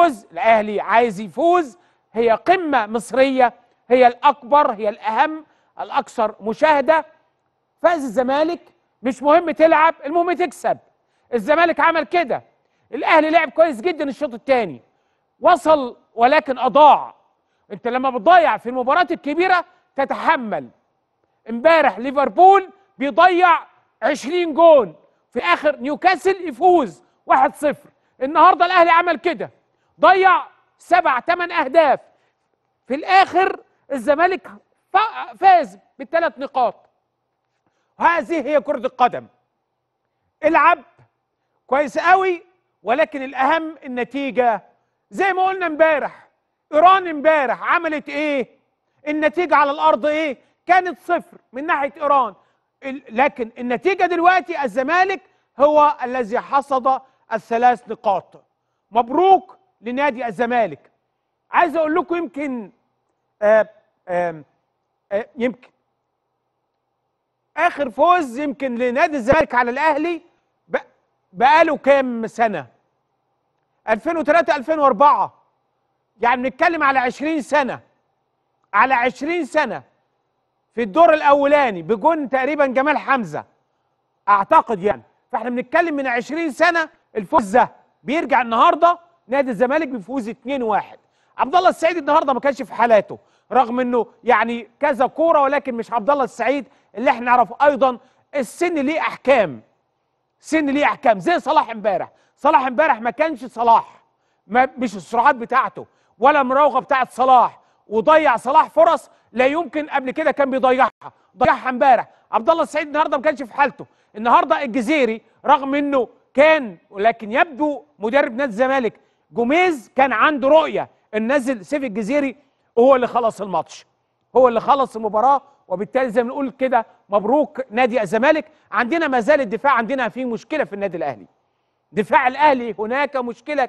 فوز الأهلي عايز يفوز. هي قمة مصرية هي الأكبر هي الأهم الأكثر مشاهدة. فاز الزمالك مش مهم تلعب المهم تكسب. الزمالك عمل كده. الأهلي لعب كويس جدا الشوط الثاني وصل ولكن أضاع. أنت لما بتضيع في المباريات الكبيرة تتحمل. امبارح ليفربول بيضيع 20 جون. في آخر نيوكاسل يفوز 1-0 النهارده الأهلي عمل كده. ضيع سبع ثمان أهداف. في الآخر الزمالك فاز بالثلاث نقاط. هذه هي كرة القدم. العب كويس قوي ولكن الأهم النتيجة. زي ما قلنا امبارح إيران امبارح عملت إيه؟ النتيجة على الأرض إيه؟ كانت صفر من ناحية إيران. ال- لكن النتيجة دلوقتي الزمالك هو الذي حصد الثلاث نقاط. مبروك لنادي الزمالك. عايز أقول لكم يمكن آه آه آه يمكن. آخر فوز يمكن لنادي الزمالك على الأهلي بقاله كام سنة؟ 2003 2004 يعني بنتكلم على 20 سنة. على 20 سنة. في الدور الأولاني بجون تقريبا جمال حمزة. أعتقد يعني. فإحنا بنتكلم من 20 سنة الفوز ده. بيرجع النهارده نادي الزمالك بيفوز 2-1 عبد الله السعيد النهارده ما كانش في حالاته رغم انه يعني كذا كورة ولكن مش عبد الله السعيد اللي إحنا نعرفه. أيضا السن ليه أحكام سن ليه أحكام. زي صلاح امبارح. صلاح امبارح ما كانش صلاح ما مش السرعات بتاعته ولا المراوغه بتاعت صلاح. وضيع صلاح فرص لا يمكن قبل كده كان بيضيعها. ضيعها امبارح. عبد الله السعيد النهارده ما كانش في حالته. النهارده الجزيري رغم انه كان ولكن يبدو مدرب نادي الزمالك جوميز كان عنده رؤية إن نزل سيف الجزيري وهو اللي خلص الماتش. هو اللي خلص المباراة وبالتالي زي ما نقول كده مبروك نادي الزمالك. عندنا ما زال الدفاع عندنا فيه مشكلة في النادي الأهلي. دفاع الأهلي هناك مشكلة